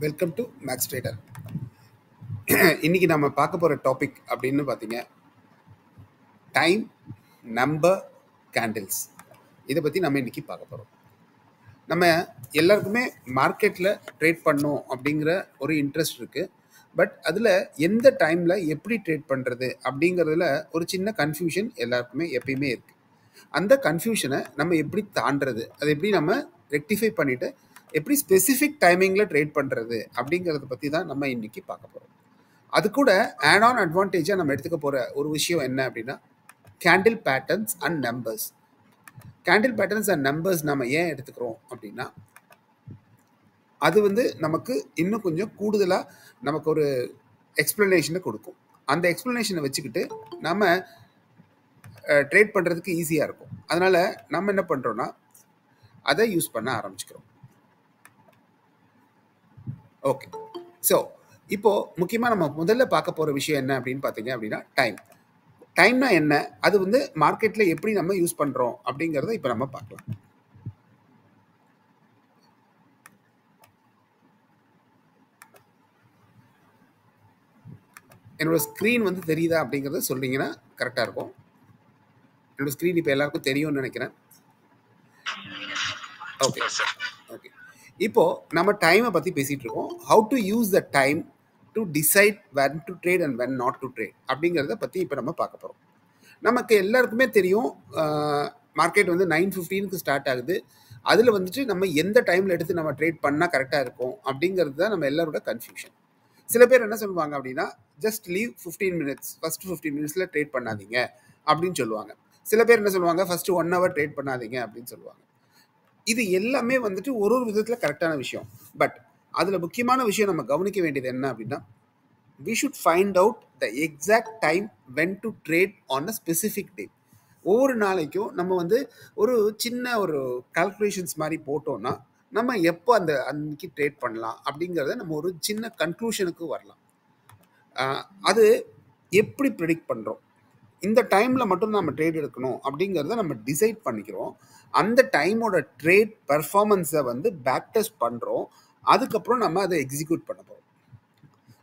Welcome to maths trader இன்னைக்கு நம்ம பார்க்க போகிற டாபிக் அப்படின்னு பார்த்தீங்க டைம் நம்பர் கேண்டில்ஸ் இதை பற்றி நம்ம இன்றைக்கி பார்க்க போகிறோம் நம்ம எல்லாருக்குமே மார்க்கெட்டில் ட்ரேட் பண்ணோம் அப்படிங்கிற ஒரு இன்ட்ரெஸ்ட் இருக்குது பட் அதில் எந்த டைமில் எப்படி ட்ரேட் பண்ணுறது அப்படிங்கிறதுல ஒரு சின்ன கன்ஃபியூஷன் எல்லாருக்குமே எப்பயுமே இருக்குது அந்த கன்ஃபியூஷனை நம்ம எப்படி தாண்டுறது? அதை எப்படி நம்ம ரெக்டிஃபை பண்ணிவிட்டு எப்படி ஸ்பெசிஃபிக் டைமிங்கில் ட்ரேட் பண்ணுறது அப்படிங்கிறத பற்றி தான் நம்ம இன்றைக்கி பார்க்க போகிறோம் அது கூட ஆட் ஆன் அட்வான்டேஜாக நம்ம எடுத்துக்க போகிற ஒரு விஷயம் என்ன அப்படின்னா candle patterns and numbers candle patterns and numbers நம்ம ஏன் எடுத்துக்கிறோம் அப்படின்னா அது வந்து நமக்கு இன்னும் கொஞ்சம் கூடுதலாக நமக்கு ஒரு எக்ஸ்ப்ளனேஷனை கொடுக்கும். அந்த எக்ஸ்ப்ளனேஷனை வச்சுக்கிட்டு நம்ம ட்ரேட் பண்ணுறதுக்கு ஈஸியாக இருக்கும். அதனால் நம்ம என்ன பண்ணுறோன்னா அதை யூஸ் பண்ண ஆரம்பிச்சுக்கிறோம். ஓகே ஸோ இப்போது முக்கியமாக நம்ம முதல்ல பார்க்க போகிற விஷயம் என்ன அப்படின்னு பார்த்தீங்க அப்படின்னா டைம் டைம்னா என்ன? அது வந்து மார்க்கெட்டில் எப்படி நம்ம யூஸ் பண்ணுறோம் அப்படிங்கிறத இப்போ நம்ம பார்க்கலாம். என்னோட ஸ்க்ரீன் வந்து தெரியுதா அப்படிங்கிறத சொல்லிங்கன்னா கரெக்டாக இருக்கும். என்னோட ஸ்க்ரீன் இப்போ எல்லாருக்கும் தெரியும்னு நினைக்கிறேன். ஓகே ஓகே இப்போ நம்ம டைமை பற்றி பேசிகிட்டு இருக்கோம். How to use the time to decide when to trade and when not to trade அப்படிங்கிறத பற்றி இப்போ நம்ம பார்க்க போகிறோம் நமக்கு எல்லாருக்குமே தெரியும் மார்க்கெட் வந்து நைன் ஃபிஃப்டீனுக்கு ஸ்டார்ட் ஆகுது. அதில் வந்துட்டு நம்ம எந்த டைமில் எடுத்து நம்ம ட்ரேட் பண்ணால் கரெக்டாக இருக்கும் அப்படிங்கிறது தான் நம்ம எல்லாரோட கன்ஃபியூஷன் சில பேர் என்ன சொல்லுவாங்க அப்படின்னா just leave fifteen minutes first fifteen மினிட்ஸில் ட்ரேட் பண்ணாதீங்க அப்படின்னு சொல்லுவாங்க. சில பேர் என்ன சொல்லுவாங்க ஃபஸ்ட்டு ஒன் ஹவர் ட்ரேட் பண்ணாதீங்க அப்படின்னு சொல்லுவாங்க. இது எல்லாமே வந்துட்டு ஒரு ஒரு விதத்தில் கரெக்டான விஷயம். பட் அதில் முக்கியமான விஷயம் நம்ம கவனிக்க வேண்டியது என்ன அப்படின்னா we should find out the exact time when to trade on a specific day ஒவ்வொரு நாளைக்கும் நம்ம வந்து ஒரு சின்ன ஒரு கால்குலேஷன்ஸ் மாதிரி போட்டோம்னா நம்ம எப்போ அந்த அன்னைக்கு ட்ரேட் பண்ணலாம் அப்படிங்கிறத நம்ம ஒரு சின்ன கன்க்ளூஷனுக்கு வரலாம். அது எப்படி ப்ரிடிக்ட் பண்ணுறோம் இந்த டைமில் மட்டும் நம்ம ட்ரேட் எடுக்கணும் அப்படிங்கிறத நம்ம டிசைட் பண்ணிக்கிறோம். அந்த டைமோட ட்ரேட் பர்ஃபார்மன்ஸை வந்து பேக் டெஸ்ட் பண்ணுறோம் அதுக்கப்புறம் நம்ம அதை எக்ஸிக்யூட் பண்ண போகிறோம்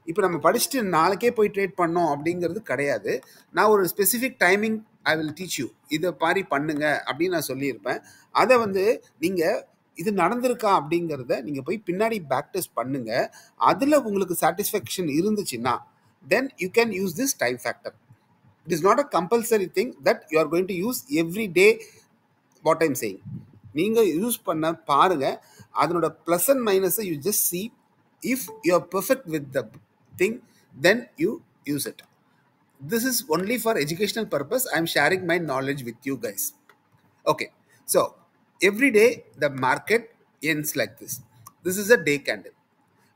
இப்போ நம்ம படிச்சுட்டு நாளைக்கே போய் ட்ரேட் பண்ணோம் அப்படிங்கிறது கிடையாது. நான் ஒரு specific timing I will teach you இதை மாதிரி பண்ணுங்க அப்படின்னு நான் சொல்லியிருப்பேன். அதை வந்து நீங்கள் இது நடந்திருக்கா அப்படிங்கிறத நீங்கள் போய் பின்னாடி பேக் டெஸ்ட் பண்ணுங்க. அதில் உங்களுக்கு சாட்டிஸ்ஃபேக்ஷன் இருந்துச்சுன்னா then you can use this time factor it is not a compulsory thing that you are going to use every day what I'm saying நீங்கள் யூஸ் பண்ண பாருங்கள் அதனோட ப்ளஸ் அண்ட் மைனஸை you just see if you are perfect with the thing then you use it this is only for educational purpose I am sharing my knowledge with you guys okay so every day the market ends like this this is a day candle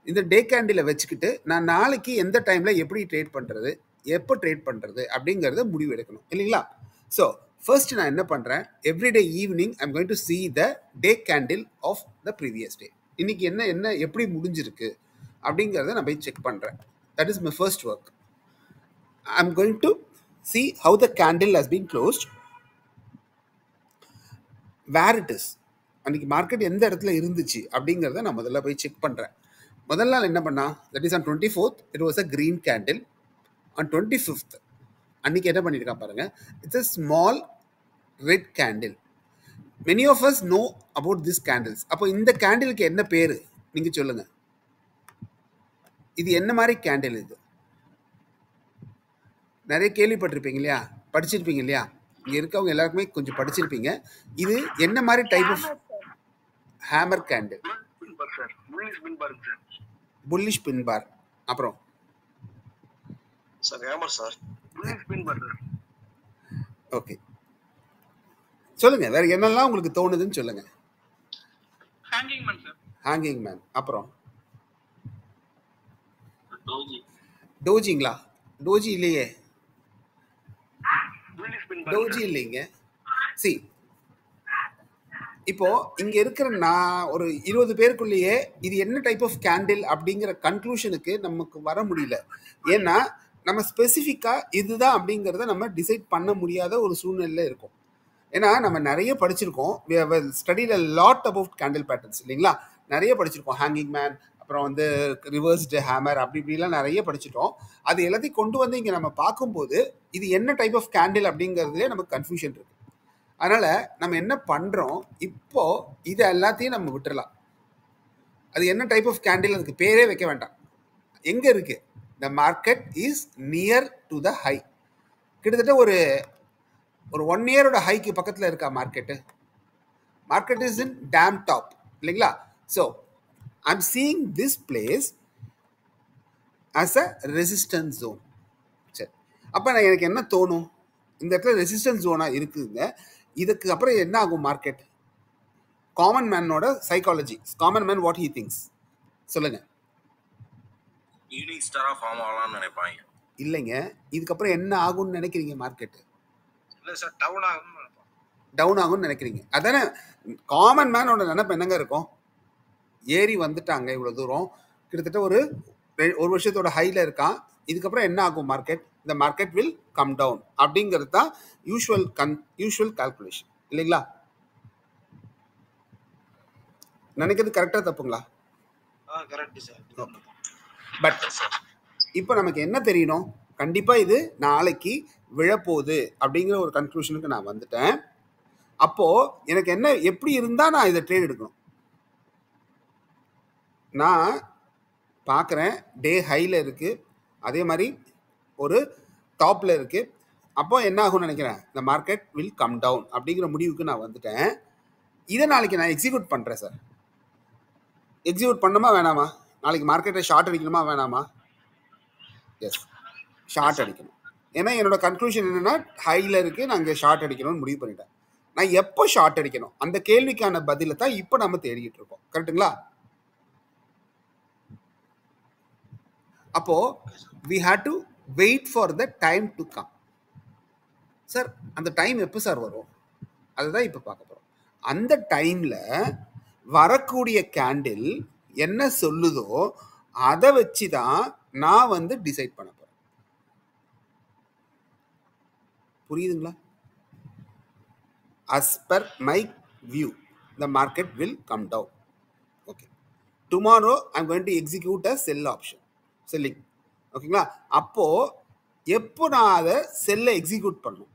இந்த day கேண்டிலை வச்சுக்கிட்டு நான் நாளைக்கு எந்த டைமில் எப்படி trade பண்ணுறது எப்போ trade பண்ணுறது அப்படிங்கிறத முடிவு எடுக்கணும். இல்லைங்களா? ஸோ ஃபர்ஸ்ட் நான் என்ன பண்ணுறேன் everyday evening I'm going to see the day candle of the previous day இன்னைக்கு என்ன என்ன எப்படி முடிஞ்சிருக்கு? அப்படிங்கிறத நான் போய் செக் பண்ணுறேன் that is my first work I am going to see how the candle has been closed where it is அன்றைக்கி மார்க்கெட் எந்த இடத்துல இருந்துச்சு? அப்படிங்கிறத நான் முதல்ல போய் செக் பண்ணுறேன் முதல் நாள் என்ன பண்ணா? That is on twenty fourth it was a green candle on twenty fifth அன்றைக்கி என்ன பண்ணியிருக்கான் பாருங்கள் it's a small red candle many of us know about this candles அப்போ இந்த கேண்டிலுக்கு என்ன பேர்? நீங்கள் சொல்லுங்கள் இது என்ன மாதிரி கேண்டில் இது? நிறைய கேள்விப்பட்டிருப்பீங்க இல்லையா? படிச்சிருப்பீங்க இல்லையா? இங்கே இருக்கவங்க எல்லாருக்குமே கொஞ்சம் படிச்சிருப்பீங்க. இது என்ன மாதிரி type of hammer candle bullish pin bar அப்புறம்? Sir hammer sir pin okay சொல்லுங்க வேற என்னெல்லாம் உங்களுக்கு தோணுதுன்னு சொல்லுங்க. Hanging man sir hanging man அப்புறம்? டோஜி டோஜிங்களா டோஜி இல்லையே. டோஜி இல்லைங்க. சி இப்போ இங்க இருக்கிற நான் ஒரு இருபது பேருக்குள்ளேயே இது என்ன டைப் ஆஃப் கேண்டில் அப்படிங்கிற கன்க்ளூஷனுக்கு நமக்கு வர முடியல. ஏன்னா நம்ம ஸ்பெசிஃபிக்காக இதுதான் அப்படிங்கிறத நம்ம டிசைட் பண்ண முடியாத ஒரு சூழ்நிலையில் இருக்கும். ஏன்னா நம்ம நிறைய படிச்சிருக்கோம். ஸ்டடியில் லாட் அபவுட் கேண்டில் பேட்டர்ன்ஸ் இல்லைங்களா? நிறைய படிச்சிருக்கோம். ஹேங்கிங் மேன் அப்புறம் வந்து ரிவர்ஸ்டு ஹேமர் அப்படி இப்படிலாம் நிறைய படிச்சிட்டோம். அது எல்லாத்தையும் கொண்டு வந்து இங்கே நம்ம பார்க்கும்போது இது என்ன டைப் ஆஃப் கேண்டில் அப்படிங்கிறதுலே நமக்கு கன்ஃபியூஷன் இருக்கு. அதனால் நம்ம என்ன பண்ணுறோம் இப்போது இதை எல்லாத்தையும் நம்ம விட்டுறலாம். அது என்ன டைப் ஆஃப் கேண்டில் அதுக்கு பேரே வைக்க வேண்டாம். எங்கே இருக்குது the market is near to the high கிட்டத்தட்ட ஒரு ஒரு ஒன் இயரோட ஹைக்கு பக்கத்தில் இருக்கா market market is in the top இல்லைங்களா? So I'm seeing this place as a resistance zone சரி. அப்போ நான் எனக்கு என்ன தோணும்? இந்த இடத்துல ரெசிஸ்டன்ஸ் ஜோனாக இருக்குதுங்க இதுக்கு அப்புறம் என்ன ஆகும் market common மேனோட psychology common man what he thinks சொல்லுங்கள் ஈவினிங் ஸ்டாரா ஃபார்ம் ஆகலாம்னு நினைப்பாங்க. இல்லைங்க. இதுக்கப்புறம் என்ன ஆகும்னு நினைக்கிறீங்க மார்க்கெட் இல்ல சார் டவுன் ஆகும் டவுன் ஆகும்னு நினைக்கிறீங்க. அதானே காமன் மேனோட நினைப்பு என்னங்க இருக்கும்? ஏறி வந்துட்டாங்க இவ்வளோ தூரம். கிட்டத்தட்ட ஒரு ஒரு வருஷத்தோட ஹைல இருக்கான். இதுக்கப்புறம் என்ன ஆகும் மார்க்கெட் இந்த மார்க்கெட் வில் கம் டவுன் அப்படிங்கிறது தான் யூஷுவல் கன் யூஷுவல் கால்குலேஷன் இல்லைங்களா? நினைக்கிறது கரெக்டாக தப்புங்களா? கரெக்ட் சார் பட் இப்போ நமக்கு என்ன தெரியணும்? கண்டிப்பாக இது நாளைக்கு விழப்போகுது அப்படிங்கிற ஒரு கன்க்ளூஷனுக்கு நான் வந்துட்டேன். அப்போது எனக்கு என்ன எப்படி இருந்தால் நான் இதை ட்ரேட் எடுக்கணும்? நான் பார்க்குறேன் டே ஹையில் இருக்குது அதே மாதிரி ஒரு டாப்பில் இருக்குது அப்போ என்ன ஆகும்னு நினைக்கிறேன்? இந்த மார்க்கெட் வில் கம் டவுன் அப்படிங்கிற முடிவுக்கு நான் வந்துட்டேன். இதை நாளைக்கு நான் எக்ஸிக்யூட் பண்ணுறேன் சார் எக்ஸிக்யூட் பண்ணணுமா வேணாமா? நாளைக்கு மார்க்கெட்டை ஷார்ட் அடிக்கணுமா வேணாமா? எஸ் ஷார்ட் அடிக்கணும். ஏன்னா என்னோட கன்க்ளூஷன் என்னன்னா ஹையில் இருக்குது நான் இங்கே ஷார்ட் அடிக்கணும்னு முடிவு பண்ணிட்டேன். நான் எப்போ ஷார்ட் அடிக்கணும்? அந்த கேள்விக்கான பதிலை தான் இப்போ நம்ம தேடிக்கிட்டு இருக்கோம். கரெக்ட்டுங்களா அப்போ we had to wait for the time to come sir அந்த டைம் எப்போ சார் வரும்? அதுதான் இப்போ பார்க்க போகிறோம் அந்த டைமில் வரக்கூடிய கேண்டில் என்ன சொல்லுதோ அதை வச்சு தான் நான் வந்து டிசைட் பண்ண போகிறேன் புரியுதுங்களா as per my view the market will come down okay tomorrow I'm going to execute a sell option selling ஓகேங்களா அப்போது எப்போ நான் அதை செல்லை எக்ஸிக்யூட் பண்ணணும்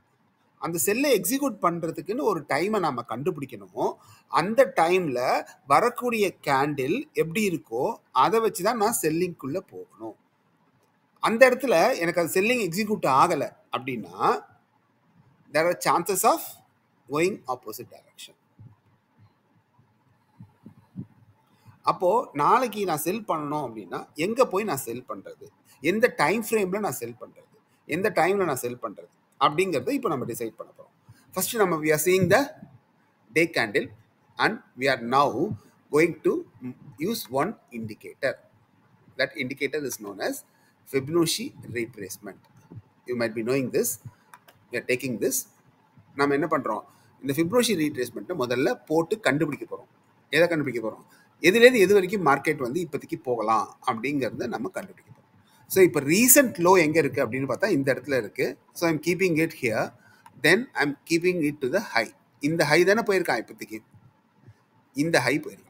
அந்த செல்லை எக்ஸிக்யூட் பண்ணுறதுக்குன்னு ஒரு டைமை நம்ம கண்டுபிடிக்கணும் அந்த டைமில் வரக்கூடிய கேண்டில் எப்படி இருக்கோ அதை வச்சு தான் நான் செல்லிங்குள்ளே போகணும். அந்த இடத்துல எனக்கு அது செல்லிங் எக்ஸிக்யூட் ஆகலை அப்படின்னா there are chances of going opposite direction அப்போது நாளைக்கு நான் செல் பண்ணணும் அப்படின்னா எங்கே போய் நான் செல் பண்ணுறது எந்த டைம் ஃப்ரேமில் நான் செல் பண்ணுறது எந்த டைமில் நான் செல் பண்ணுறது அப்படிங்கிறத இப்போ நம்ம டிசைட் பண்ண போகிறோம் ஃபஸ்ட்டு நம்ம we are seeing the day candle and we are now going to use one indicator that indicator is known as Fibonacci retracement you might be knowing this. We are taking this. நம்ம என்ன பண்ணுறோம் இந்த ஃபிப்ரோஷி ரீட்ரேஸ்மெண்ட்டை முதல்ல போட்டு கண்டுபிடிக்க போகிறோம் எதை கண்டுபிடிக்க போகிறோம் எதுலேருந்து எது வரைக்கும் மார்க்கெட் வந்து இப்போதைக்கு போகலாம் அப்படிங்கிறத நம்ம கண்டுபிடிக்க ஸோ இப்போ ரீசன்ட் லோ எங்கே இருக்குது அப்படின்னு பார்த்தா இந்த இடத்துல இருக்குது so I'm keeping it here then I'm keeping it to the high இந்த ஹை தானே போயிருக்கான் இப்போதைக்கு? இந்த ஹை போயிருக்கான்.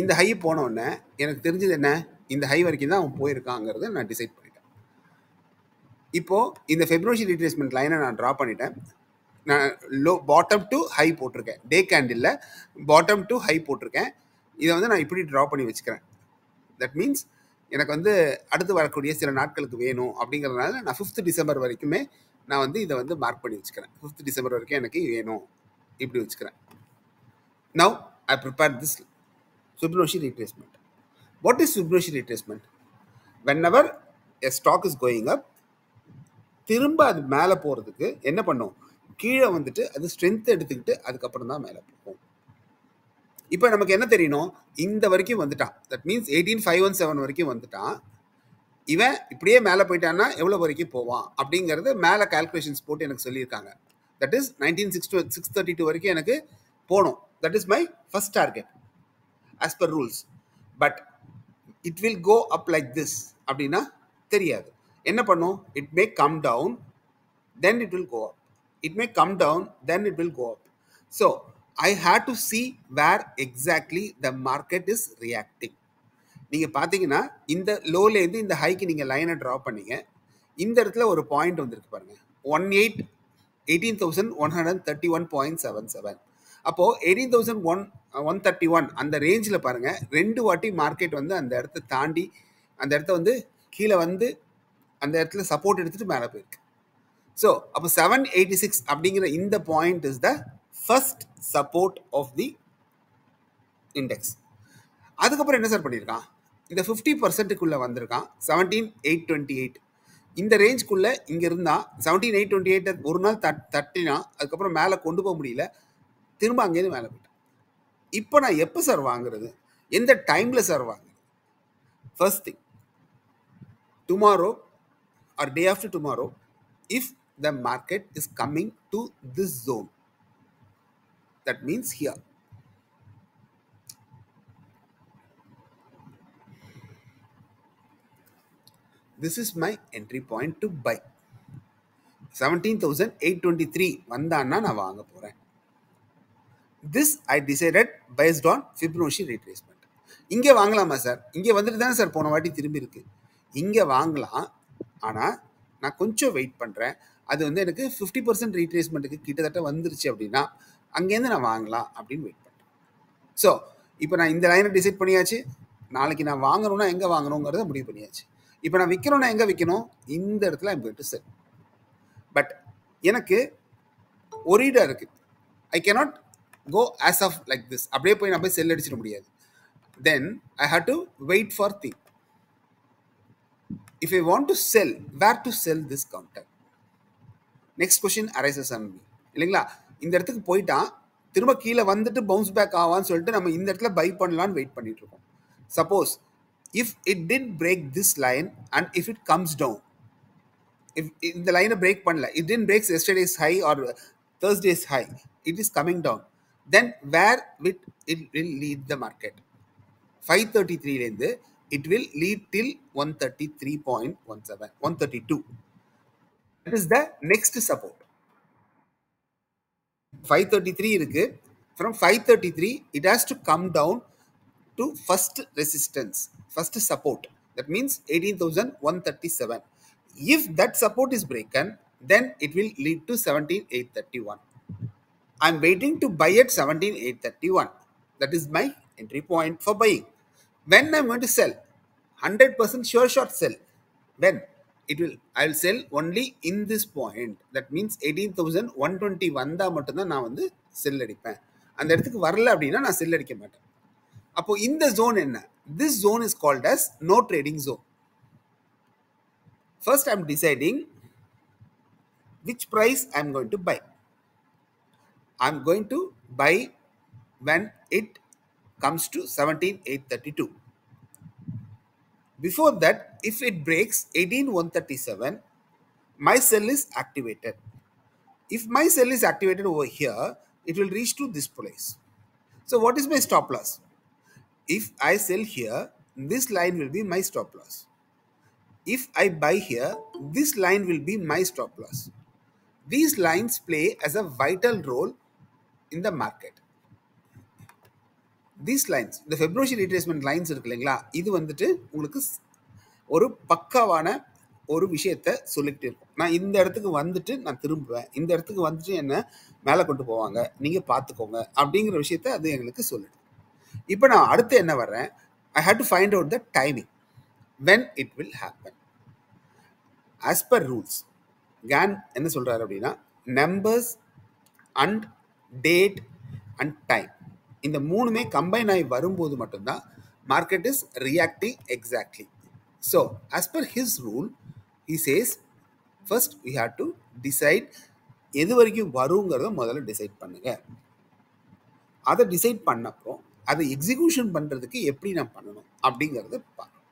இந்த ஹை போனோடனே எனக்கு தெரிஞ்சது என்ன? இந்த ஹை வரைக்கும் தான் அவன் போயிருக்காங்கிறத நான் டிசைட் பண்ணிட்டேன். இப்போ இந்த ஃபெப்ரவரி ரீட்ரேஸ்மெண்ட் லைனை நான் ட்ரா பண்ணிட்டேன். நான் லோ பாட்டம் டு ஹை போட்டிருக்கேன். Day candle bottom to high போட்டிருக்கேன். இதை வந்து நான் இப்படி ட்ரா பண்ணி வச்சுக்கிறேன். தட் மீன்ஸ் எனக்கு வந்து அடுத்து வரக்கூடிய சில நாட்களுக்கு வேணும் அப்படிங்கிறதுனால நான் ஃபிஃப்த் டிசம்பர் வரைக்குமே நான் வந்து இதை வந்து மார்க் பண்ணி வச்சுக்கிறேன். ஃபிஃப்த் டிசம்பர் வரைக்கும் எனக்கு வேணும் இப்படி வச்சுக்கிறேன். Now I prepare this Fibonacci replacement what is is replacement whenever a stock is going up திரும்ப அது மேலே போகிறதுக்கு என்ன பண்ணும்? கீழே வந்துட்டு அது ஸ்ட்ரென்த் எடுத்துக்கிட்டு அதுக்கப்புறம் தான் மேலே போகும். இப்போ நமக்கு என்ன தெரியணும்? இந்த வரைக்கும் வந்துட்டான். That means eighteen five one seven வரைக்கும் வந்துட்டான். இவன் இப்படியே மேலே போயிட்டான்னா எவ்வளோ வரைக்கும் போவான்? அப்படிங்கிறது மேலே கால்குலேஷன்ஸ் போட்டு எனக்கு சொல்லியிருக்காங்க. That is nineteen six two six thirty two வரைக்கும் எனக்கு போகணும். That is my first target as per rules but it will go up like this அப்படின்னா தெரியாது. என்ன பண்ணும்? It may come down then it will go up it may come down then it will go up so I had to see where exactly the market is reacting நீங்கள் பார்த்தீங்கன்னா இந்த லோலேருந்து இந்த haiku நீங்கள் லைனை ட்ரா பண்ணீங்க. இந்த இடத்துல ஒரு பாயிண்ட் வந்திருக்கு பாருங்க. One eight eighteen thousand one hundred thirty one point seven seven அப்போது eighteen thousand one one thirty one அந்த ரேஞ்சில் பாருங்கள் ரெண்டு வாட்டி மார்க்கெட் வந்து அந்த இடத்த தாண்டி அந்த இடத்த வந்து கீழே வந்து அந்த இடத்துல சப்போர்ட் எடுத்துகிட்டு மேலே போயிருக்கு. ஸோ அப்போ செவன் எயிட்டி சிக்ஸ் அப்படிங்கிற இந்த point is the first support of the index அதுக்கப்புறம் என்ன சார் பண்ணியிருக்கான் இந்த ஃபிஃப்டி பர்சன்ட்டுக்குள்ளே வந்திருக்கான். செவன்டீன் எயிட் டுவெண்ட்டி எயிட் இந்த ரேஞ்ச்குள்ளே இங்கே இருந்தால் செவன்டீன் எயிட் டுவெண்ட்டி எயிட் ஒரு நாள் தட் தட்டினா அதுக்கப்புறம் மேலே கொண்டு போக முடியல. திரும்ப அங்கேருந்து மேலே போயிட்டேன். இப்போ நான் எப்போ சார் வாங்குறது? எந்த டைமில் சார் வாங்குறது? First thing tomorrow or day after tomorrow if the market is coming to this zone that means here this is my entry point to buy seventeen thousand eight twenty three வந்தான்னா நான் வாங்க போகிறேன் this I decided based on Fibonacci retracement இங்கே வாங்கலாமா sir இங்கே வந்துட்டு தானே sir போன வாட்டி திரும்பி இருக்கு. இங்கே வாங்கலாம் ஆனால் நான் கொஞ்சம் வெயிட் பண்ணுறேன் அது வந்து எனக்கு ஃபிஃப்டி பர்சன்ட் ரீட்ரேஸ்மெண்ட்டுக்கு கிட்டத்தட்ட வந்துருச்சு அப்படின்னா அங்கேருந்து நான் வாங்கலாம் அப்படின்னு வெயிட் பண்ணுறேன் ஸோ இப்போ நான் இந்த லைனை டிசைட் பண்ணியாச்சு. நாளைக்கு நான் வாங்கணும்னா எங்கே வாங்கணுங்கிறத முடிவு பண்ணியாச்சு. இப்போ நான் விற்கணும்னா எங்கே விற்கணும் இந்த இடத்துல I'm going to sell but எனக்கு ஒரீடாக இருக்குது I cannot go as of like this அப்படியே போய் நான் போய் செல் அடிச்சிட முடியாது. Then I have to wait for thing if I want to sell where to sell this counter next question arises and me இல்லைங்களா? இந்த இடத்துக்கு போயிட்டான். திரும்ப கீழே வந்துட்டு பவுன்ஸ் பேக் ஆவான்னு சொல்லிட்டு நம்ம இந்த இடத்துல பை பண்ணலான்னு வெயிட் பண்ணிட்டு இருக்கோம். Suppose if it did break this line and if it comes down if இந்த லைனை பிரேக் பண்ணல. It didn't breaks yesterday's high or Thursday's high it is coming down then where would it will lead the market five thirty த்ரீலேருந்து it will lead till one thirty three point one seven one thirty two it is the next support five thirty three இருக்கு. From five thirty three it has to come down to first resistance first support that means eighteen thousand one thirty seven if that support is broken then it will lead to seventeen eight thirty one I am waiting to buy at seventeen eight thirty one that is my entry point for buying. When I'm going to sell, 100% sure shot sell. When? It will I sell only in this point that means eighteen thousand one twenty வந்தால் மட்டும்தான் நான் வந்து செல் அடிப்பேன். அந்த இடத்துக்கு வரல அப்படின்னா நான் செல் அடிக்க மாட்டேன். அப்போ இந்த ஜோன் என்ன? This zone is called as no trading zone first I'm deciding which price I am going to buy I am going to buy when it comes to 17832 before that if it breaks 18137 my cell is activated. If my cell is activated over here it will reach to this place. So what is my stop loss? If i sell here this line will be my stop loss. If i buy here this line will be my stop loss. These lines play as a vital role in the market these lines இந்த ஃபெப்ரவரி retracement lines இருக்கு இல்லைங்களா இது வந்துட்டு உங்களுக்கு ஒரு பக்காவான ஒரு விஷயத்த சொல்லிக்கிட்டு இருக்கும். நான் இந்த இடத்துக்கு வந்துட்டு நான் திரும்புவேன். இந்த இடத்துக்கு வந்துட்டு என்ன மேலே கொண்டு போவாங்க. நீங்கள் பார்த்துக்கோங்க அப்படிங்கிற விஷயத்த அது எங்களுக்கு சொல்லிடுது இப்போ நான் அடுத்து என்ன வர்றேன்? I had to find out the timing when it will happen as per rules Gann என்ன சொல்கிறாரு அப்படின்னா numbers and date and time இந்த மூணுமே கம்பைன் ஆகி வரும்போது மட்டும்தான் market is reacting exactly so as per his rule he says first we have to decide எது வரைக்கும் வருங்கிறத முதல்ல டிசைட் பண்ணுங்க. அதை டிசைட் பண்ணப்போ அதை எக்ஸிக்யூஷன் பண்ணுறதுக்கு எப்படி நான் பண்ணணும் அப்படிங்கிறத பார்க்கணும்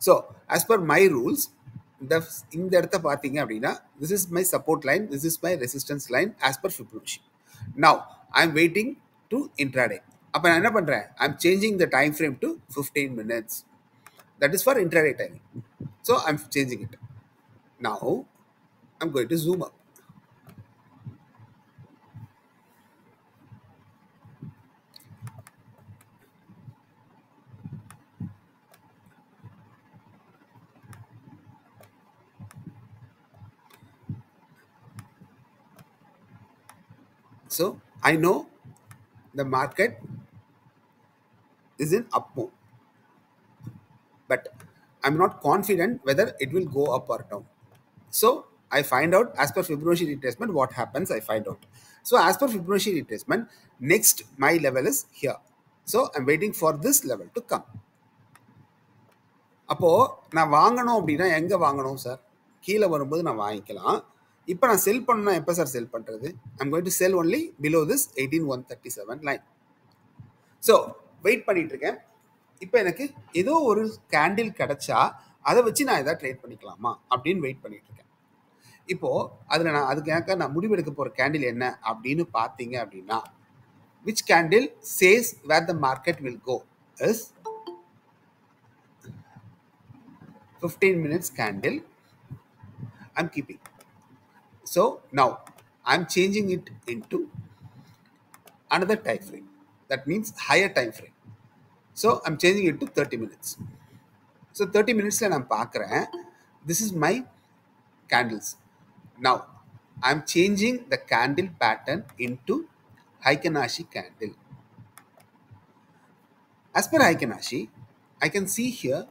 so as per my rules இந்த இந்த இடத்த பார்த்தீங்க அப்படின்னா this is my support line this is my resistance line as per Fibonacci now I am waiting to intraday. I'm changing the time frame to 15 minutes. That is for intraday timing. So I'm changing it. Now I'm going to zoom up. So I know The market is in up move but I'm not confident whether it will go up or down. So I find out as per Fibonacci retracement what happens. I find out. So as per Fibonacci retracement, next my level is here. So I'm waiting for this level to come. அப்போ நான் வாங்கணும் அப்படின்னா எங்க வாங்கணும் sir கீழே வரும்போது நான் வாங்கிக்கலாம் இப்போ நான் செல் பண்ணால் எப்போ சார் செல் பண்ணுறது I'm going to sell only below this eighteen one thirty seven line so wait பண்ணிட்டு இருக்கேன். இப்போ எனக்கு ஏதோ ஒரு கேண்டில் கிடைச்சா அதை வச்சு நான் எதாவது ட்ரேட் பண்ணிக்கலாமா? அப்படின்னு வெயிட் பண்ணிட்டு இருக்கேன். இப்போது அதில் நான் அதுக்கு எனக்கு நான் முடிவெடுக்க போகிற கேண்டில் என்ன அப்படின்னு பார்த்தீங்க அப்படின்னா which candle says where the market will go is fifteen minutes candle I'm keeping So now I'm changing it into another time frame. That means higher time frame. So I'm changing it to 30 minutes. So 30 minutes and I'm parking. This is my candles. Now I'm changing the candle pattern into Haikanashi candle. As per Haikanashi, I can see here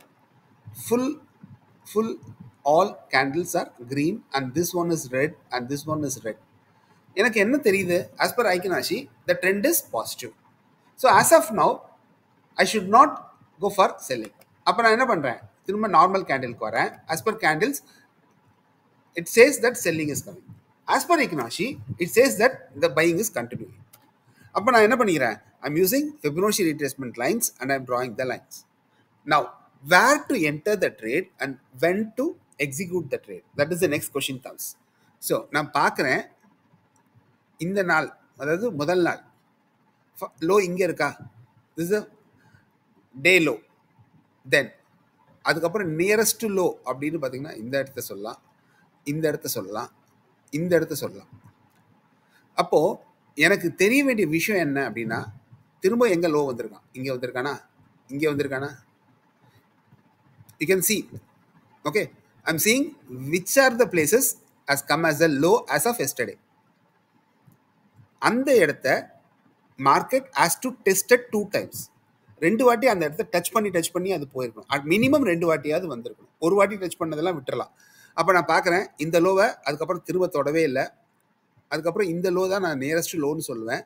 full full all candles are green and this one is red and this one is red. எனக்கு என்ன தெரியுது? As per Heikin Ashi the trend is positive so as of now I should not go for selling அப்போ நான் என்ன பண்ணுறேன் திரும்ப normal கேண்டிலுக்கு வரேன். As per candles it says that selling is coming as per Heikin Ashi it says that the buying is continuing அப்போ நான் என்ன பண்ணிக்கிறேன்? I'm using Fibonacci retracement lines and I'm drawing the lines now where to enter the trade and when to execute the trade that is the next question comes so நான் பார்க்குறேன். இந்த நாள் அதாவது முதல் நாள். லோ இங்கே இருக்கா? திஸ் டே லோ தென் அதுக்கப்புறம் நியரஸ்ட் லோ அப்படின்னு பார்த்தீங்கன்னா இந்த இடத்த சொல்லலாம். இந்த இடத்த சொல்லலாம். இந்த இடத்த சொல்லலாம். அப்போது எனக்கு தெரிய வேண்டிய விஷயம் என்ன அப்படின்னா திரும்ப எங்கே லோ வந்திருக்கான்? இங்கே வந்திருக்கானா? இங்கே வந்திருக்கானா? You can see okay I'm seeing which are the places as come as a low as of yesterday. அந்த இடத்த market has to tested two times ரெண்டு வாட்டி அந்த இடத்த டச் பண்ணி டச் பண்ணி அது போயிருக்கணும். அட் மினிமம் ரெண்டு வாட்டியாவது வந்திருக்கணும். ஒரு வாட்டி டச் பண்ணதெல்லாம் விட்டுறலாம். அப்போ நான் பார்க்குறேன் இந்த லோவை அதுக்கப்புறம் திரும்ப தொடவே இல்லை. அதுக்கப்புறம் இந்த லோ தான் நான் நியரஸ்ட் லோன்னு சொல்லுவேன்.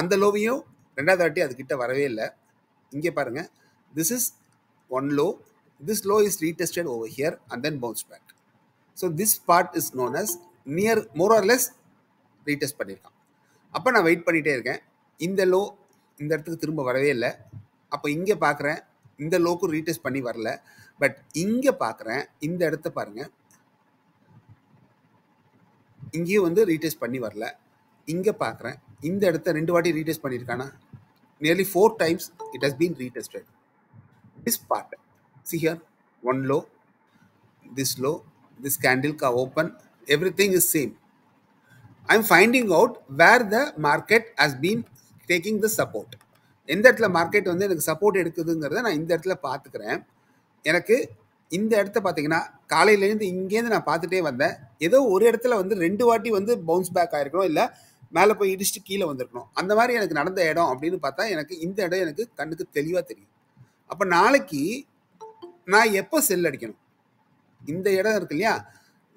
அந்த லோவையும் ரெண்டாவது வாட்டி அதுக்கிட்ட வரவே இல்லை. இங்கே பாருங்கள் this is one low this low is retested over here and then bounce back. So this part is known as near more or less retest பண்ணியிருக்கான் அப்போ நான் வெயிட் பண்ணிகிட்டே இருக்கேன். இந்த லோ இந்த இடத்துக்கு திரும்ப வரவே இல்லை. அப்போ இங்கே பார்க்குறேன் இந்த லோக்கும் ரீடெஸ்ட் பண்ணி வரல. பட் இங்கே பார்க்குறேன் இந்த இடத்த பாருங்கள் இங்கேயும் வந்து ரீடெஸ்ட் பண்ணி வரல. இங்கே பார்க்குறேன் இந்த இடத்த ரெண்டு வாட்டி retest பண்ணியிருக்கானா nearly four times it has been retested this part see here one low this low this candle கா open everything is same I'm finding out where the market has been taking the support எந்த இடத்துல market வந்து எனக்கு support எடுக்குதுங்கிறத நான் இந்த இடத்துல பார்த்துக்கிறேன். எனக்கு இந்த இடத்த பார்த்தீங்கன்னா காலையிலேருந்து இங்கேருந்து நான் பார்த்துட்டே வந்தேன். ஏதோ ஒரு இடத்துல வந்து ரெண்டு வாட்டி வந்து பவுன்ஸ் பேக் ஆகிருக்கணும் இல்லை மேலே போய் இடிச்சுட்டு கீழே வந்திருக்கணும். அந்த மாதிரி எனக்கு நடந்த இடம் அப்படின்னு பார்த்தா எனக்கு இந்த இடம் எனக்கு கண்ணுக்கு தெளிவாக தெரியும். அப்போ நாளைக்கு நான் எப்போ செல் அடிக்கணும்? இந்த இடம் இருக்கு இல்லையா?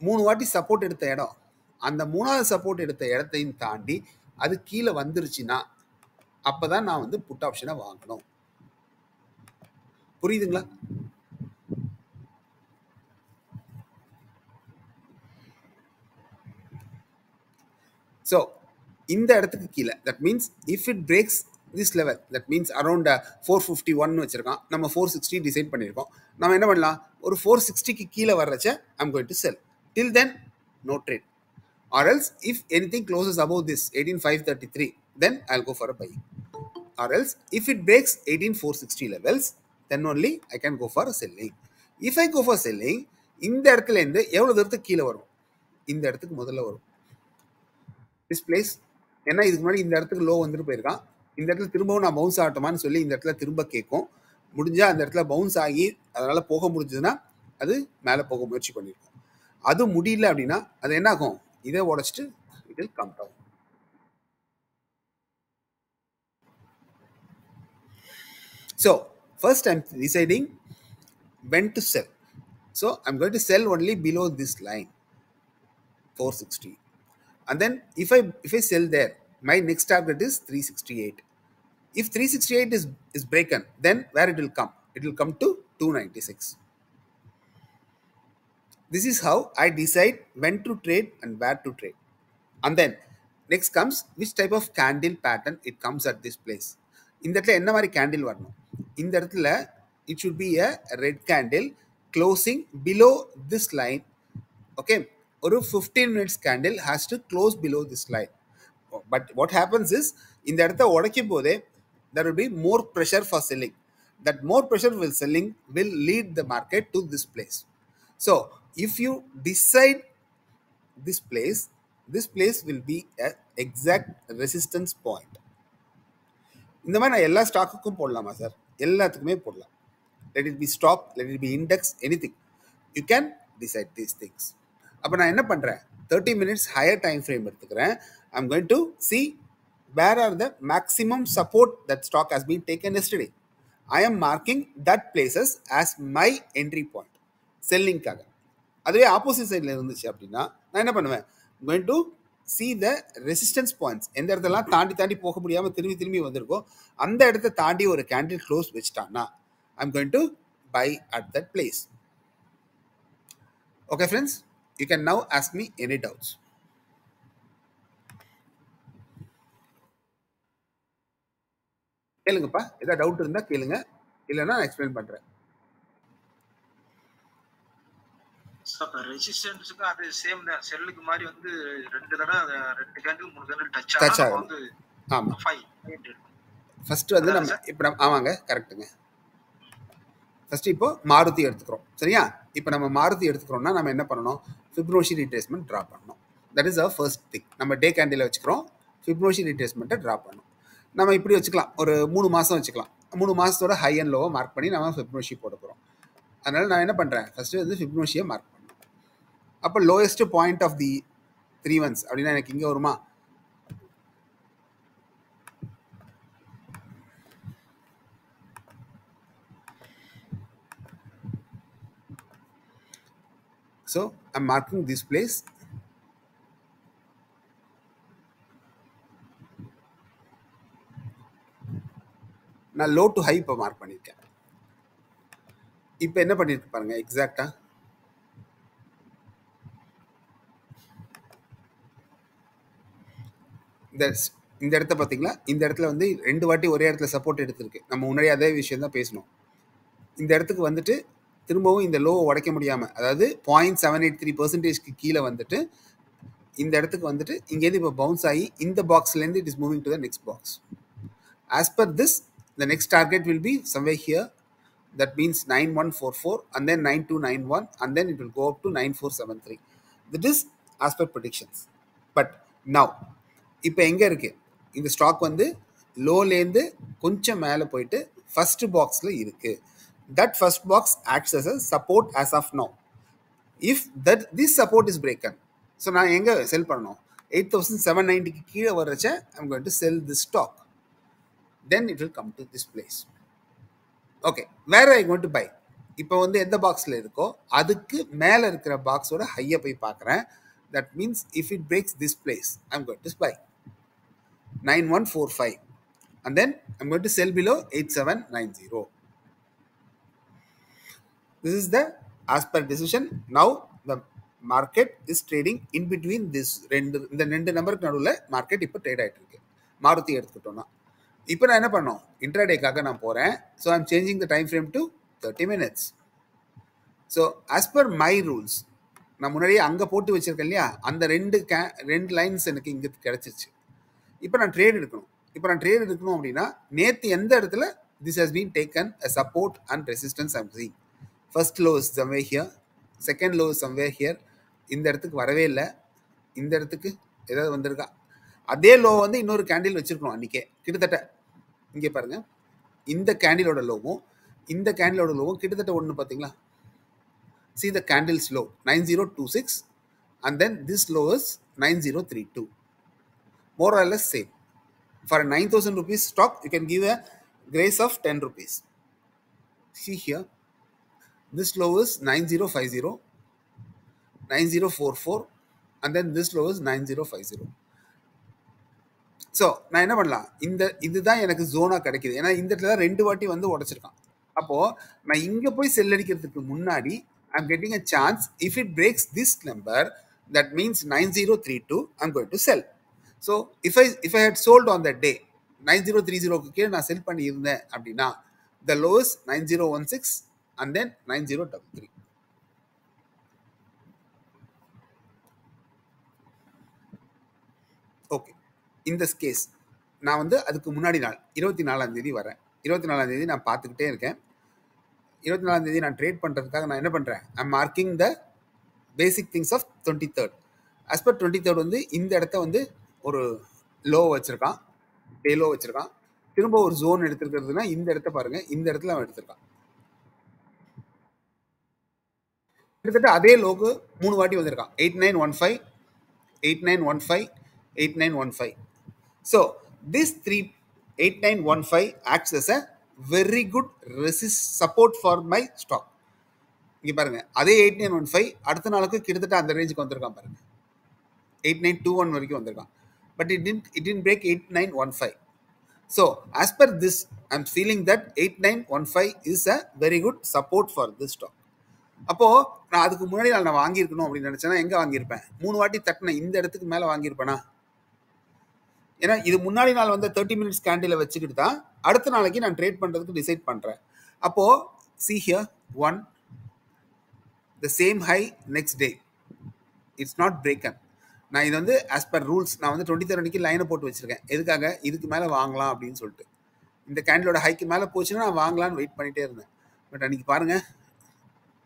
மூணு வாட்டி சப்போர்ட் எடுத்த இடம். அந்த மூணாவது சப்போர்ட் எடுத்த இடத்தையும் தாண்டி அது கீழே வந்துருச்சுன்னா அப்போ தான் நான் வந்து புட் ஆப்ஷனை வாங்கணும். புரியுதுங்களா? ஸோ இந்த இடத்துக்கு கீழே. That means if it breaks this level that means around four fifty one வச்சுருக்கான். நம்ம ஃபோர் சிக்ஸ்டி டிசைட் பண்ணியிருக்கோம். நம்ம என்ன பண்ணலாம்? ஒரு ஃபோர் சிக்ஸ்டிக்கு கீழே வர்றச்ச I'm going to sell till then no trade or else if anything closes above this 18533 then i'll go for a buy. Or else if it breaks 18460 levels then only i can go for a selling. If i go for selling இந்த இடத்துல இருந்து எவ்வளவு தூரத்துக்கு கீழே வரும்? இந்த இடத்துக்கு முதல்ல வரும். திஸ் பிளேஸ் ஏன்னா இதுக்கு முன்னாடி இந்த இடத்துக்கு லோ வந்துட்டு போயிருக்கான். இந்த இடத்துல திரும்பவும் நான் பவுன்ஸ் ஆகட்டுமான்னு சொல்லி இந்த இடத்துல திரும்ப கேட்கும். முடிஞ்சால் அந்த இடத்துல பவுன்ஸ் ஆகி அதனால் போக முடிஞ்சதுன்னா அது மேலே போக முயற்சி பண்ணியிருக்கோம் அது முடியல அப்படின்னா அது என்ன ஆகும் இதை உடச்சிட்டு it will come down so first I'm deciding when to sell so I'm going to sell only below this line four sixty and then if I if I sell there my next my is three sixty eight If 368 is, is broken, then where it will come? It will come to 296. This is how I decide when to trade and where to trade. And then next comes which type of candle pattern it comes at this place. இந்த இடத்துல என்ன மாதிரி candle வரணும் இந்த இடத்துல it should be a red candle closing below this line okay ஒரு 15 minutes candle has to close below this line but what happens is இந்த இடத்த உடைக்கும் போதே there will be more pressure for selling that more pressure will selling will lead the market to this place so if you decide this place this place will be a exact resistance point இந்த மாதிரி நான் எல்லா ஸ்டாக்குக்கும் போடலாமா sir எல்லாத்துக்குமே போடலாம் let it be stock let it be index anything you can decide these things அப்போ நான் என்ன பண்ணுறேன் thirty minutes higher time frame எடுத்துக்கிறேன் I'm going to see where are the maximum support that stock has been taken yesterday I am marking that places as my entry point செல்லிங்காக அதுவே opposite சைடில் இருந்துச்சு அப்படின்னா நான் என்ன பண்ணுவேன்? Going to see the resistance points எந்த இடத்தெல்லாம் தாண்டி தாண்டி போக முடியாமல் திரும்பி திரும்பி வந்திருக்கோ அந்த இடத்த தாண்டி ஒரு candle close வச்சுட்டான்னா I'm going to buy at that place okay friends you can now ask me any doubts கேளுங்கப்பா. ஏதாவது டவுட் இருந்தால் கேளுங்க. இல்லைன்னா நான் எக்ஸ்பிளைன் பண்ணுறேன் அப்ப ரெசிஸ்டன்ஸுக்கு அது சேம் தான். செல்லுக்கு மாதிரி வந்து ரெண்டு தடவை ரெண்டு கேண்டில் மூணு கேண்டில் டச் ஆகும். வந்து ஆமாம் ஃபர்ஸ்ட் வந்து நம்ம இப்போ நம்ம ஆமாங்க கரெக்ட்டுங்க ஃபர்ஸ்ட் இப்போ மாருதி எடுத்துக்கிறோம். சரியா? இப்போ நம்ம மாருதி எடுத்துக்கிறோம்னா நம்ம என்ன பண்ணணும்? ஃபிப்ரோஷி ரீட்ரேஸ்மெண்ட் ட்ரா பண்ணணும். That is our first thing நம்ம டே கேண்டில் வச்சுக்கிறோம். ஃபிப்ரோஷி ரீட்ரேஸ்மெண்ட்டை ட்ரா பண்ணணும். நம்ம இப்படி வச்சுக்கலாம். ஒரு மூணு மாதம் வச்சுக்கலாம். மூணு மாதத்தோட ஹை அண்ட் லோவை மார்க் பண்ணி நம்ம ஃபிப்னோஷி போட போகிறோம் அதனால் நான் என்ன பண்ணுறேன் ஃபஸ்ட்டு வந்து ஃபிப்னோஷியை மார்க் பண்ணணும். அப்போ lowest point of the three months அப்படின்னா எனக்கு இங்கே வருமா? So I'm marking this place. நான் லோ டு ஹை இப்போ மார்க் பண்ணியிருக்கேன் இப்போ என்ன பண்ணியிருக்கு பாருங்கள் எக்ஸாக்டாக இந்த இந்த இடத்த பார்த்தீங்களா? இந்த இடத்துல வந்து ரெண்டு வாட்டி ஒரே இடத்துல சப்போர்ட் எடுத்திருக்கு. நம்ம முன்னாடி அதே விஷயம் தான் பேசணும் இந்த இடத்துக்கு வந்துட்டு திரும்பவும் இந்த லோவை உடைக்க முடியாமல் அதாவது பாயிண்ட் செவன் எயிட் த்ரீ பர்சன்டேஜ்க்கு கீழே வந்துட்டு இந்த இடத்துக்கு வந்துட்டு இங்கேருந்து இப்போ பவுன்ஸ் ஆகி இந்த பாக்ஸ்லேருந்து it is moving to the next box as per this the next target will be somewhere here. That means 9144 and then 9291 and then it will go up to 9473 that is as per predictions. But now இப்போ எங்கே இருக்கு? இந்த stock வந்து லோலேருந்து கொஞ்சம் மேலே போயிட்டு first பாக்ஸில் இருக்கு. That first box acts as a support as of now. If that this support is broken so நான் எங்கே செல் பண்ணணும்? எயிட் தௌசண்ட் செவன் நைன்ட்டிக்கு கீழே வர்றச்ச I'm going to sell the stock then it will come to this place okay வேற I going to by இப்போ வந்து எந்த பாக்ஸில் இருக்கோ அதுக்கு மேலே இருக்கிற பாக்ஸோட ஹையை போய் பார்க்குறேன். That means if it breaks this place I'm got to buy nine one four five and then I'm going to sell below eight seven nine zero this is the as per decision. Now the market is trading in between this ரெண்டு இந்த ரெண்டு நம்பருக்கு நடுவில் market இப்போ trade ஆகிட்டு இருக்கு. மாருதி எடுத்துக்கிட்டோம்னா. இப்போ நான் என்ன பண்ணோம் இன்ட்ராடேக்காக நான் போகிறேன் so I'm changing the time frame to thirty minutes so as per my rules நான் முன்னாடியே அங்கே போட்டு வச்சுருக்கேன் இல்லையா? அந்த ரெண்டு கே ரெண்டு லைன்ஸ் எனக்கு இங்கே கிடச்சிச்சு இப்போ நான் ட்ரேட் எடுக்கணும். இப்போ நான் ட்ரேட் எடுக்கணும் அப்படின்னா நேற்று எந்த இடத்துல this has been taken a support and resistance I'm seeing first low is somewhere here second low is somewhere here இந்த இடத்துக்கு வரவே இல்லை. இந்த இடத்துக்கு ஏதாவது வந்திருக்கா? அதே லோ வந்து இன்னொரு கேண்டில் வச்சிருக்கணும் அன்றைக்கே கிட்டத்தட்ட இங்கே பாருங்க இந்த கேண்டிலோட லோவும் இந்த கேண்டிலோட லோவும் கிட்டத்தட்ட ஒன்று பார்த்தீங்களா see the candles low 9026 and then this low is 9032 more or less same for a 9000 rupees stock you can give a grace of 10 rupees see here this low is 9050 9044 and then this low is 9050 so நான் என்ன பண்ணலாம்? இந்த இதுதான் எனக்கு ஜோனாக கிடைக்குது. ஏன்னா இந்த இடத்துல தான் ரெண்டு வாட்டி வந்து உடைச்சிருக்கான். அப்போது நான் இங்கே போய் செல் அடிக்கிறதுக்கு முன்னாடி I'm getting a chance if it breaks this number that means nine zero three two I'm going to sell so if I if I had sold on the day nine zero three ஜீரோக்கு கீழே நான் sell பண்ணியிருந்தேன் அப்படின்னா the lows nine zero one six and then nine zero double three okay in this case நான் வந்து அதுக்கு முன்னாடி நாள் இருபத்தி நாலாம் தேதி வரேன். இருபத்தி நாலாம் தேதி நான் பார்த்துக்கிட்டே இருக்கேன். இருபத்தி நாலாம் தேதி நான் ட்ரேட் பண்ணுறதுக்காக நான் என்ன பண்ணுறேன் I marking the basic things of twenty third as per twenty third வந்து இந்த இடத்த வந்து ஒரு லோ வச்சுருக்கான். டே லோ வச்சுருக்கான். திரும்ப ஒரு ஜோன் எடுத்துருக்கிறதுனா இந்த இடத்த பாருங்கள் இந்த இடத்துல அவன் எடுத்திருக்கான். கிட்டத்தட்ட அதே லோக்கு மூணு வாட்டி வந்திருக்கான். Eight nine one five eight nine one five eight nine one five so this three eight nine one five acts as a very good ரெசிஸ் support for my stock இங்கே பாருங்க. அதே எயிட் நைன் ஒன் ஃபைவ் அடுத்த நாளுக்கு கிட்டத்தட்ட அந்த ரேஞ்சுக்கு வந்திருக்கான் பாருங்க. எயிட் நைன் டூ ஒன் வரைக்கும் வந்திருக்கான். But it didn't it didn't break eight nine one five so as per this I am feeling that eight nine one five is a very good support for this stock அப்போது நான் அதுக்கு முன்னாடி நான் வாங்கியிருக்கணும் அப்படின்னு நினச்சேன்னா எங்கே வாங்கியிருப்பேன்? மூணு வாட்டி தட்டின இந்த இடத்துக்கு மேலே வாங்கியிருப்பேனா? ஏன்னா இது முன்னாடி நாள் வந்து தேர்ட்டி மினிட்ஸ் கேண்டில் வச்சுக்கிட்டு தான் அடுத்த நாளைக்கு நான் ட்ரேட் பண்ணுறதுக்கு டிசைட் பண்ணுறேன் அப்போது see here on the same high next day it's not broken நான் இது வந்து ஆஸ் பர் ரூல்ஸ் நான் வந்து டுவெண்ட்டி தேர்ட் லைனை போட்டு வச்சுருக்கேன். எதுக்காக? இதுக்கு மேலே வாங்கலாம் அப்படின்னு சொல்லிட்டு. இந்த கேண்டிலோட ஹைக்கு மேலே போச்சுன்னா நான் வாங்கலான்னு வெயிட் பண்ணிகிட்டே இருந்தேன். பட் அன்றைக்கி பாருங்கள்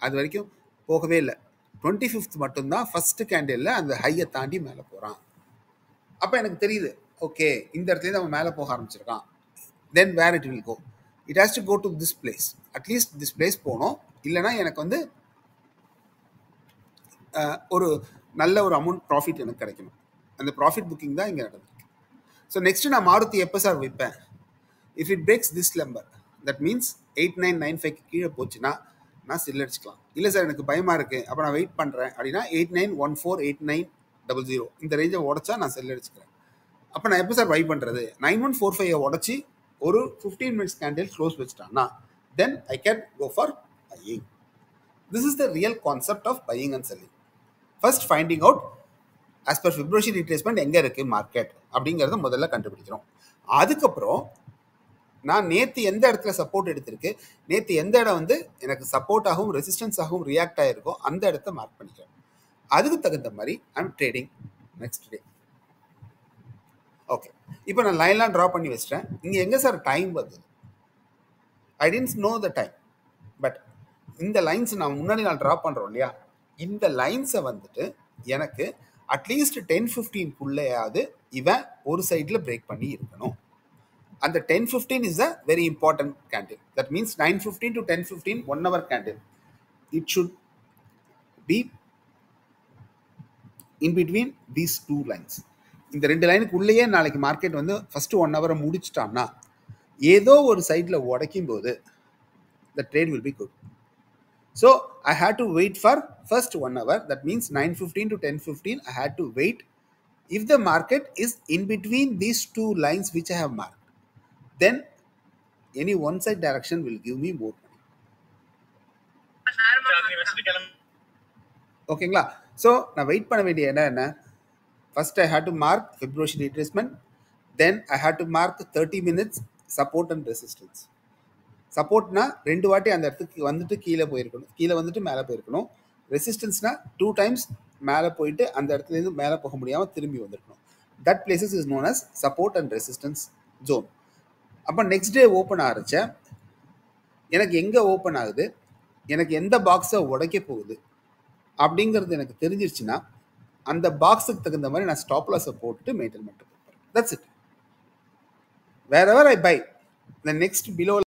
அது வரைக்கும் போகவே இல்லை. டுவெண்ட்டி ஃபிஃப்த் மட்டும்தான் ஃபஸ்ட்டு கேண்டிலில் அந்த ஹையை தாண்டி மேலே போகிறான் அப்போ எனக்கு தெரியுது ஓகே இந்த இடத்துல அவன் மேலே போக ஆரம்பிச்சிருக்கான். Then where it will go it has to go to this place at least this place போகணும். இல்லைனா எனக்கு வந்து ஒரு நல்ல ஒரு அமௌண்ட் ப்ராஃபிட் எனக்கு கிடைக்கணும். அந்த ப்ராஃபிட் புக்கிங் தான் இங்கே நடந்திருக்கு. ஸோ நெக்ஸ்ட்டு நான் மாருதி எப்போ sir விற்பேன்? If it breaks this number that means eight nine nine five கீழே போச்சுன்னா நான் சில் அடிச்சுக்கலாம். இல்லை சார் எனக்கு பயமாக இருக்குது அப்போ நான் வெயிட் பண்ணுறேன் அப்படின்னா eight nine one four eight nine double zero இந்த ரேஞ்சை உடச்சா நான் செல் அடிச்சுக்கிறேன். அப்போ நான் எப்போ சார் பை பண்ணுறது நைன் ஒன் ஃபோர் ஃபைவ் உடச்சி ஒரு fifteen minutes candle close வச்சுட்டான்னா then I can go for buying this is the real concept of buying and selling first finding out as per February replacement எங்கே இருக்குது market அப்படிங்கிறத முதல்ல கண்டுபிடிக்கிறோம். அதுக்கப்புறம் நான் நேற்று எந்த இடத்துல சப்போர்ட் எடுத்திருக்கு? நேற்று எந்த இடம் வந்து எனக்கு சப்போர்ட்டாகவும் ரெசிஸ்டன்ஸாகவும் ரியாக்ட் ஆகிருக்கோ அந்த இடத்த மார்க் பண்ணிக்கிறேன். அதுக்கு தகுந்த மாதிரி I'm trading next day okay இப்போ நான் லைன்லாம் ட்ரா பண்ணி வச்சிட்டேன். இங்கே எங்கே சார் டைம் வருது? I tends know the time but இந்த லைன்ஸ் நான் முன்னாடி நான் ட்ரா பண்ணுறோம் இல்லையா? இந்த லைன்ஸை வந்துட்டு எனக்கு அட்லீஸ்ட் டென் ஃபிஃப்டீன்குள்ளேயாவது இவன் ஒரு சைடில் பிரேக் பண்ணி இருக்கணும். அந்த ten fifteen is a very important candle that means nine fifteen to ten fifteen one hour candle it should be in between these two lines இந்த ரெண்டு லைனுக்கு உள்ளேயே நாளைக்கு மார்க்கெட் வந்து ஃபஸ்ட்டு ஒன் ஹவரை முடிச்சிட்டான்னா ஏதோ ஒரு சைடில் உடைக்கும் போது the trade will be good so I had to wait for first one hour that means nine fifteen to ten fifteen I had to wait the market is in between these two lines which I have marked, then any one side direction will give me more money. ஓகேங்களா so நான் wait பண்ண வேண்டிய இடம் என்ன? First I had to mark February retracement then I had to mark thirty minutes support and resistance சப்போர்ட்னா ரெண்டு வாட்டி அந்த இடத்துக்கு வந்துட்டு கீழே போயிருக்கணும். கீழே வந்துட்டு மேலே போயிருக்கணும். ரெசிஸ்டன்ஸ்னா டூ டைம்ஸ் மேலே போயிட்டு அந்த இடத்துலேருந்து மேலே போக முடியாமல் திரும்பி வந்திருக்கணும். That places is known as support and resistance zone அப்போ நெக்ஸ்ட் டே ஓப்பன் ஆரம்பித்தேன் எனக்கு எங்கே ஓப்பன் ஆகுது? எனக்கு எந்த பாக்ஸை உடைக்க போகுது? அப்படிங்கிறது எனக்கு தெரிஞ்சிருச்சுன்னா அந்த பாக்ஸுக்கு தகுந்த மாதிரி நான் ஸ்டாப் லாஸை போட்டு மெயின்டைன் பண்ணிட்டு போகிறேன் that's it wherever I buy the next below